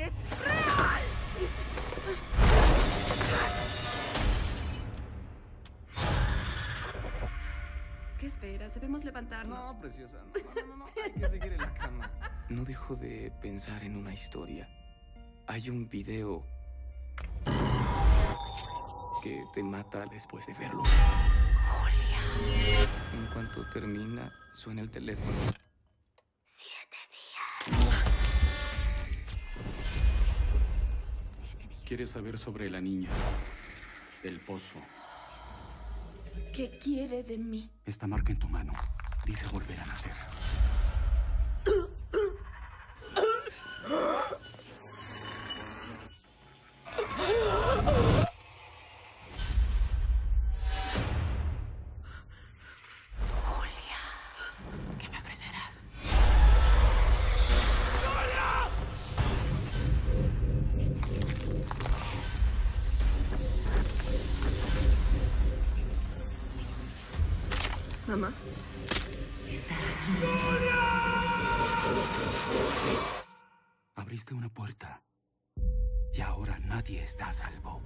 eres real. ¿Qué esperas? Debemos levantarnos. No, preciosa, no, no, no, no, hay que seguir en la cama. No dejo de pensar en una historia. Hay un video que te mata después de verlo. Julia. En cuanto termina, suena el teléfono. ¿Quieres saber sobre la niña? Del pozo. ¿Qué quiere de mí? Esta marca en tu mano dice volver a nacer. Mamá. Está aquí. Abriste una puerta y ahora nadie está a salvo.